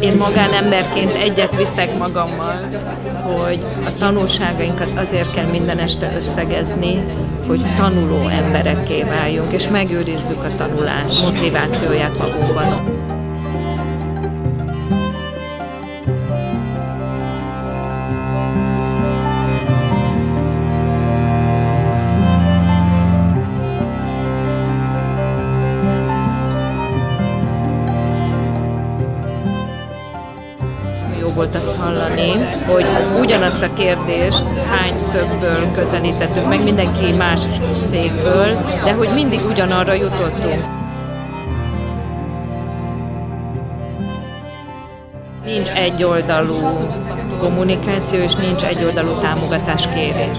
én magánemberként egyet viszek magammal, hogy a tanulságainkat azért kell minden este összegezni, hogy tanuló emberekké váljunk, és megőrizzük a tanulás motivációját magunkban. Volt azt hallani, hogy ugyanazt a kérdést hány szögből közelítettük meg, mindenki más székből, de hogy mindig ugyanarra jutottunk. Nincs egyoldalú kommunikáció, és nincs egyoldalú támogatás kérés.